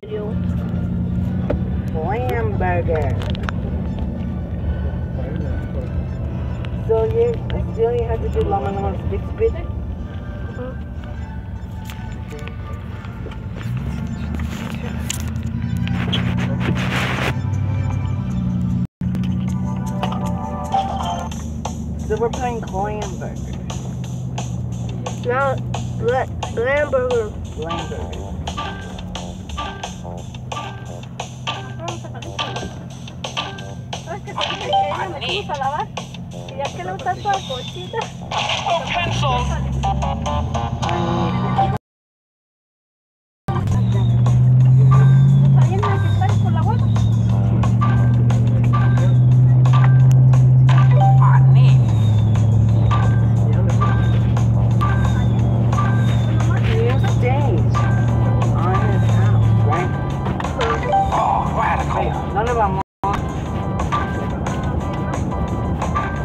Lamb burger. So you still you have to do lemon on stick spit? So we're playing Blamburger. Now, Blamburger. Lamb burger. me a lavar. Y es que le usas toda cochita.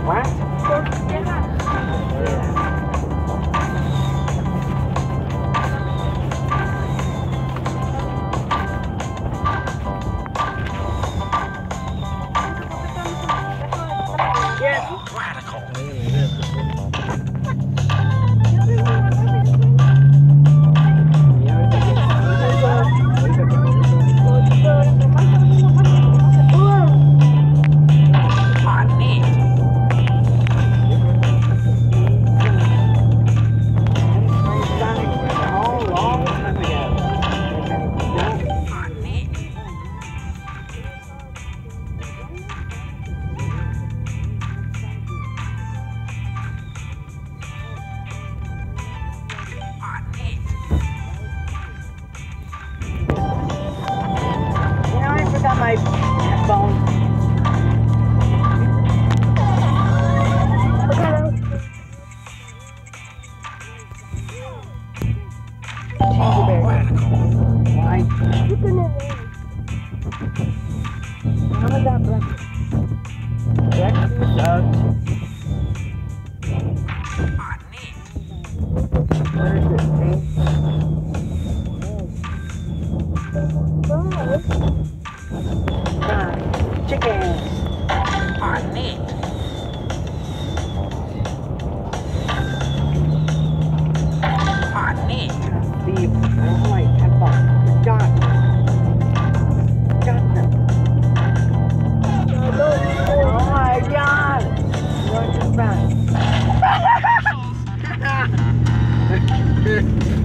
What? Was that breakfast? Breakfast.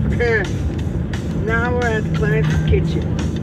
now we're at Clarence's kitchen.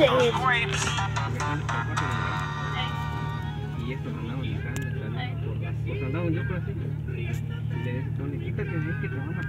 Este y estos andaban yo por le